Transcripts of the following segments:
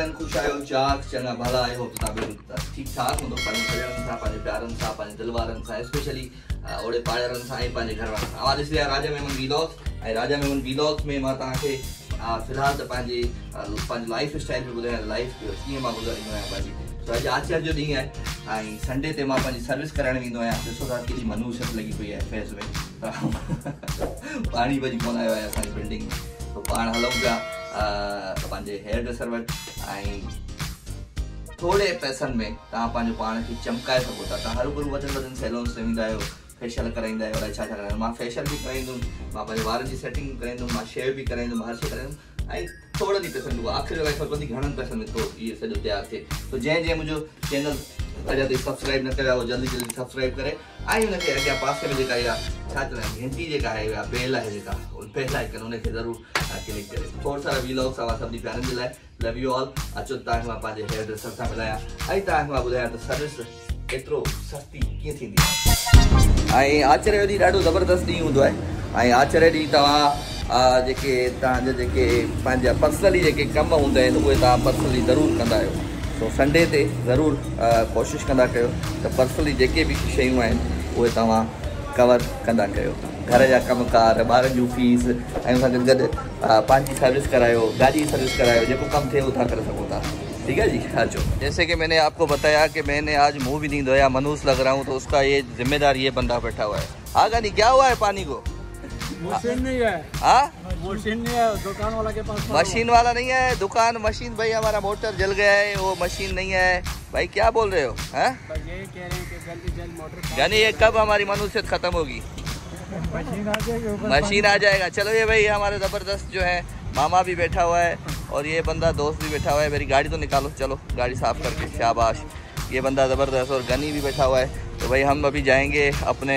आहिनि ख़ुशि आहियो चाक चङा भला बिल्कुलु ठीकु ठाक हूंदो पंहिंजे सॼणनि सां पंहिंजे प्यारनि सां पंहिंजे दिलि वारनि सां स्पेशली ओड़े पाड़ेरनि सां ऐं पंहिंजे घर वारनि सां आवाज़ ॾिसी राजा मेमन वीलॉग्स ऐं राजा मेमन वीलॉग्स में माँ तव्हांखे फ़िलहालु त पंहिंजी पंहिंजी लाइफ स्टाइल बि ॿुधायां लाइफ कीअं माँ गुज़ारींदो आहियाँ पंहिंजी त अॼु आचार्य जो ॾींहुं आहे ऐं संडे ते माँ पंहिंजी सर्विस कराइणु वेंदो आहियाँ ॾिसो था केॾी मनूसियत लॻी पई आहे फेस में। त पाणी भॼी कोन आयो आहे असांजी बिल्डिंग में। त पाण हलूं पिया पंहिंजे हेयर ड्रेसर थोरे पैसनि में तव्हां पंहिंजो पाण खे चमकाए सघो था। हर गुरू वधनि वधनि सैलोन्स ते वेंदा फेशियल कराईंदा आहियो, अलाए छा छा कराईंदा माँ फेशियल बि कराईंदुमि, माँ पंहिंजे सेटिंग कराईंदुमि शेव बि कराईंदुमि, हर शइ कराईंदुमि। ऐं थोरनि आख़िर लाइ ख़बर में थो इहो सॼो तयारु थिए। त जंहिं जंहिं मुंहिंजो चैनल अञा ताईं सब्सक्राइब न कयो आहे जल्दी जल्दी सब्सक्राइब करे। ऐं हुनखे अॻियाँ पासे में जेका इहा छा चवंदा आहिनि घंटी जेका आहे बेल आहे जेका आइकन हुनखे ज़रूरु क्लिक करे। थोरा सारा वीलॉग्स आहे सभिनी प्यारनि जे लाइ लव यू ऑल अचो पंहिंजे हेयर ड्रेसर सां मिलायां। ऐं तव्हांखे माँ सर्विस एतिरो सस्ती कीअं थींदी आहे ज़बरदस्त ॾींहुं हूंदो आहे ऐं तव्हां पंहिंजा पर्सनली कम हूंदा आहिनि तव्हां पर्सनली ज़रूरु आहियो सो संडे ते ज़रूरु कोशिशि कंदा त पर्सनली जेके बि शयूं आहिनि तव्हां कवर कंदा कयो। घर जा कमकार, ॿारनि जूं फ़ीस ऐं सां पंहिंजी सर्विस करायो जी सर्विस करायो, जेको कमु थिए उहो तव्हां करे था। ठीक है जी? अचो जैसे कि मैंने आपको बताया कि मैंने आज मुँह भी नहीं धोया, मनूस लग रहा हूँ तो उसका ये जिम्मेदार ये बंदा बैठा हुआ है। हाँ गानी क्या हुआ है पानी को? मशीन नहीं है। हाँ? मशीन नहीं है दुकान वाला के पास मशीन वाला नहीं है दुकान मशीन भाई हमारा मोटर जल गया है वो मशीन नहीं है। भाई क्या बोल रहे हो हैं? यही कह रहे हैं कि जल्दी जल्द मोटर यानी ये कब हमारी मनुष्यत खत्म होगी? मशीन आ जाएगी मशीन आ जाएगा। चलो ये भाई हमारे ज़बरदस्त जो है मामा भी बैठा हुआ है और ये बंदा दोस्त भी बैठा हुआ है। मेरी गाड़ी तो निकालो चलो गाड़ी साफ़ करके शाबाश। ये बंदा ज़बरदस्त और गनी भी बैठा हुआ है। तो भाई हम अभी जाएँगे अपने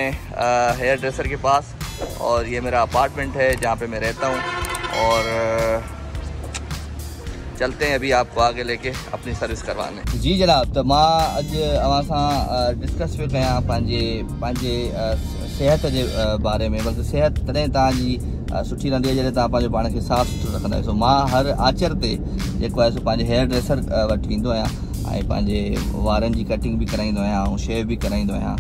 हेयर ड्रेसर के पास। और ये मेरा अपार्टमेंट है, जहाँ पे मैं रहता हूँ। और चलते हैं अभी आपको आगे लेके अपनी सर्विस करवाने। जी जनाब तो माँ अज अव्हां सां डिस्कस पियो कयां सिहत जे बारे में। बल्कि सिहत तॾहिं तव्हांजी सुठी रहंदी आहे जॾहिं तव्हां पंहिंजो पाण खे साफ़ु सुथिरो सो माँ हर आचर ते जेको आहे सो हेयर ड्रेसर वटि पंहिंजे वारनि जी कटिंग बि कराईंदो आहियाँ शेव कराईंदो आहियाँ।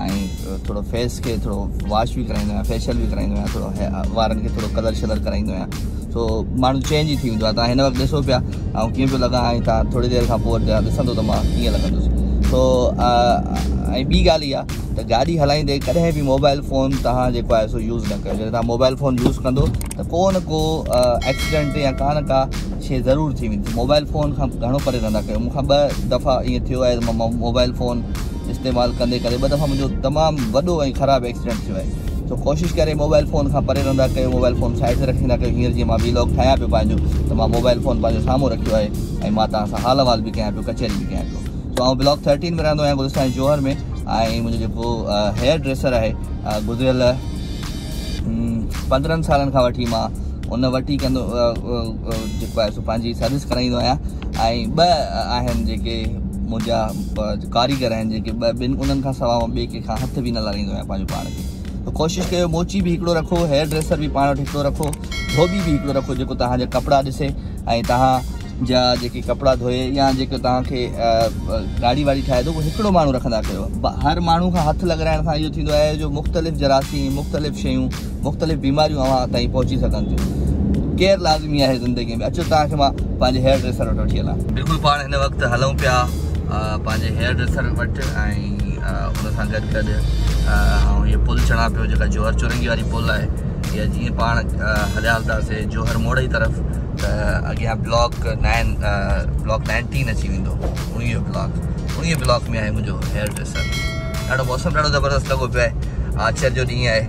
ऐं थोरो फेस खे थोरो वॉश बि कराईंदो आहियाँ फेशियल बि कराईंदो आहियाँ थोरो वारनि खे थोरो कलर शलर कराईंदो आहियाँ सो माण्हू चेंज ई थी वेंदो आहे तव्हां हिन वक़्तु ॾिसो पिया ऐं कीअं पियो लॻा ऐं तव्हां थोरी देरि खां पोइ ॾिसंदो त माँ कीअं लॻंदुसि। सो ऐं ॿी ॻाल्हि इहा, त गाॾी हलाईंदे कॾहिं बि मोबाइल फ़ोन तव्हां जेको आहे सो यूज़ न कयो। जॾहिं तव्हां मोबाइल फ़ोन यूज़ कंदो, त को न को एक्सीडेंट या का न का शइ ज़रूरु थी वेंदी। मोबाइल फ़ोन खां घणो परे रहंदा कयो। मूंखां ॿ दफ़ा ईअं थियो आहे, त माँ मोबाइल फ़ोन इस्तेमालु कंदे ॿ दफ़ा मुंहिंजो तमामु वॾो ऐं ख़राबु एक्सीडेंट थियो आहे। सो, कोशिशि करे मोबाइल फ़ोन खां परे रहंदा कयो, मोबाइल फ़ोन साइड ते रखंदा कयो। हींअर जीअं माँ वीलॉग ठाहियाँ पियो पंहिंजो, त मोबाइल फ़ोन पंहिंजो साम्हूं रखियो आहे ऐं सां हाल वाल बि कयां पियो, कचहरी बि कयां पियो। सो, आउं ब्लॉक थर्टीन में रहंदो आहियाँ जोहर में, ऐं मुंहिंजो हेयर ड्रेसर आहे गुज़िरियल पंद्रहंनि सालनि खां वठी माँ उन वटि कंदो जेको आहे, सो मुंहिंजा कारीगर आहिनि जेके ॿ उन्हनि खां सवाइ ॿिए कंहिंखां हथ बि न लाराईंदो आहियाँ पंहिंजो पाण खे। त कोशिशि कयो, मोची बि हिकिड़ो रखो हेयर ड्रेसर बि पाण वटि हिकिड़ो रखो, धोबी बि हिकिड़ो रखो, जेको तव्हांजा कपिड़ा ॾिसे ऐं तव्हांजा जेके कपिड़ा धोए या जेके तव्हांखे गाड़ी वाड़ी ठाहे थो, उहो हिकिड़ो माण्हू रखंदा कयो। हर माण्हू खां हथु लॻाइण सां इहो थींदो आहे, जो मुख़्तलिफ़ जरासी मुख़्तलिफ़ शयूं, मुख़्तलिफ़ बीमारियूं अव्हां ताईं पहुची सघनि थियूं। केरु लाज़मी आहे ज़िंदगीअ में? अचो तव्हांखे माँ पंहिंजे हेयर ड्रेसर वटि वठी हलां। बिल्कुलु पाण हिन वक़्तु हलूं पिया। पंहिंजे हेयर ड्रेसर वटि ऐं हुन सां गॾु गॾु ऐं इहो पुल चढ़ा पियो, जेका जोहर चुरंगी वारी पुल आहे, इहा जीअं पाण हलिया हलंदासीं जोहर मोड़ जी तरफ़, त अॻियाँ ब्लॉक नाइन ब्लॉक नाइनटीन अची वेंदो, उणिवीह ब्लॉक उणिवीह ब्लॉक में आहे मुंहिंजो हेयर ड्रेसर। ॾाढो मौसम ॾाढो ज़बरदस्तु लॻो पियो आहे आचर जो ॾींहुं आहे,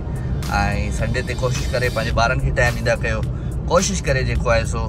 ऐं संडे ते कोशिशि करे पंहिंजे ॿारनि खे टाइम ॾींदा कयो, कोशिशि करे जेको आहे सो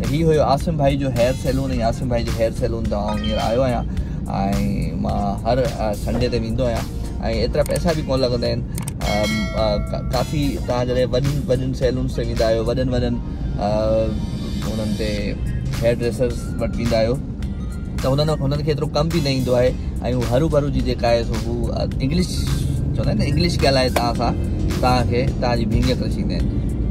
त हीअ हुयो। आसिम भाई जो हेयर सैलून ऐं आसिम भाई जो हेयर सैलून त आउं हींअर आयो आहियाँ। माँ हर संडे ते वेंदो आहियाँ। पैसा बि कोन लॻंदा का- काफ़ी तव्हां जॾहिं वॾियुनि वॾियुनि सैलून्स ते वेंदा आहियो, वॾनि वॾनि ते हेयर ड्रेसर्स वटि वेंदा आहियो, त हुननि हुननि खे एतिरो हू हरू भरू जी हू इंग्लिश चवंदा आहिनि इंग्लिश ॻाल्हाए तव्हां सां, तव्हांखे तव्हांजी भींग करे छॾींदा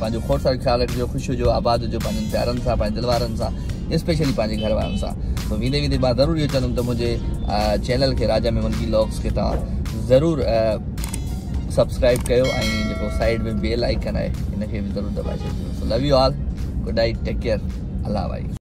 पंहिंजो खोड़ सा ख़्यालु रखिजो, ख़ुशि हुजो, आबाद हो पंहिंजनि प्यारनि सां पंहिंजे दिलि वारनि सां स्पेशली पंहिंजे घर वारनि सां। तो वेंदे माँ ज़रूरु इहो चवंदुमि त मुंहिंजे चैनल के राजा मेमन व्लॉग्स खे के ज़रूरु ज़रूर सब्सक्राइब जेको साइड में बेल आइकन आहे हिनखे बि ज़रूरु दॿाए छॾिजो। So love you all good night take care Allah भाई